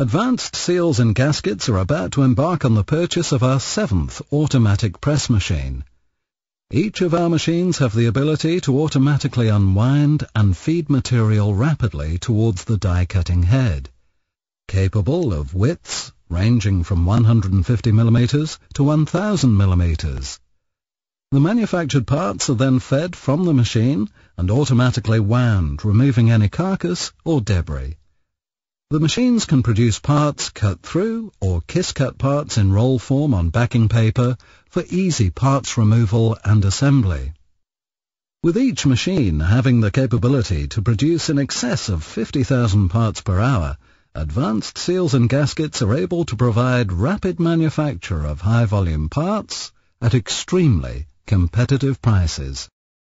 Advanced Seals and Gaskets are about to embark on the purchase of our seventh automatic press machine. Each of our machines have the ability to automatically unwind and feed material rapidly towards the die cutting head, capable of widths ranging from 150 millimeters to 1000 millimeters. The manufactured parts are then fed from the machine and automatically wound, removing any carcass or debris. The machines can produce parts cut through or kiss-cut parts in roll form on backing paper for easy parts removal and assembly. With each machine having the capability to produce in excess of 50,000 parts per hour, Advanced Seals and Gaskets are able to provide rapid manufacture of high-volume parts at extremely competitive prices.